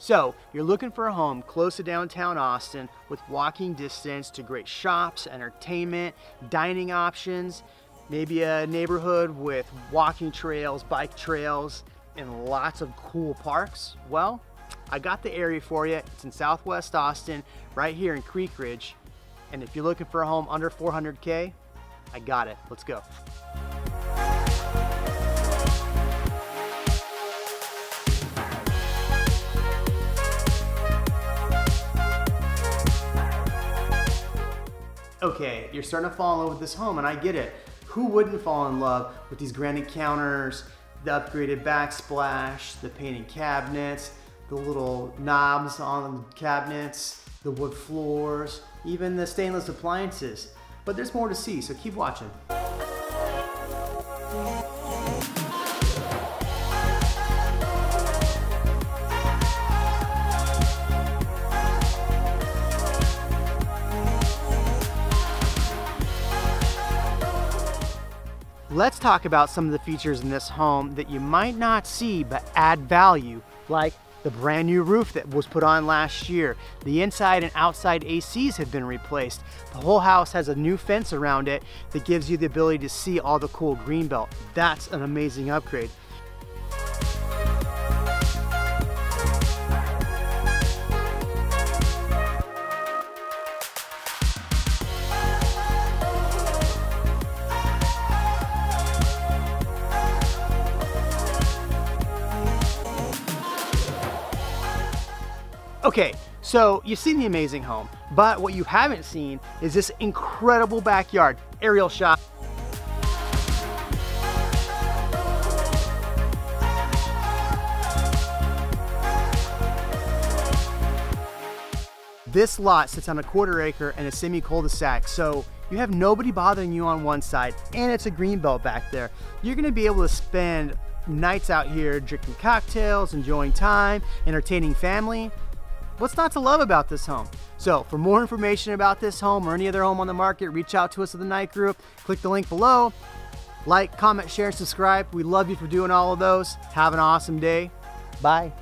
So, you're looking for a home close to downtown Austin with walking distance to great shops, entertainment, dining options, maybe a neighborhood with walking trails, bike trails, and lots of cool parks. Well, I got the area for you. It's in Southwest Austin, right here in Creek Ridge. And if you're looking for a home under 400K, I got it. Let's go. Okay, you're starting to fall in love with this home, and I get it. Who wouldn't fall in love with these granite counters, the upgraded backsplash, the painted cabinets, the little knobs on the cabinets, the wood floors, even the stainless appliances. But there's more to see, so keep watching. Let's talk about some of the features in this home that you might not see but add value, like the brand new roof that was put on last year. The inside and outside ACs have been replaced. The whole house has a new fence around it that gives you the ability to see all the cool green belt. That's an amazing upgrade. Okay, so you've seen the amazing home, but what you haven't seen is this incredible backyard. Aerial shot. This lot sits on a quarter acre and a semi cul-de-sac, so you have nobody bothering you on one side, and it's a green belt back there. You're gonna be able to spend nights out here drinking cocktails, enjoying time, entertaining family, What's not to love about this home? So for more information about this home or any other home on the market, reach out to us at the Knight Group. Click the link below. Like, comment, share, and subscribe. We love you for doing all of those. Have an awesome day. Bye.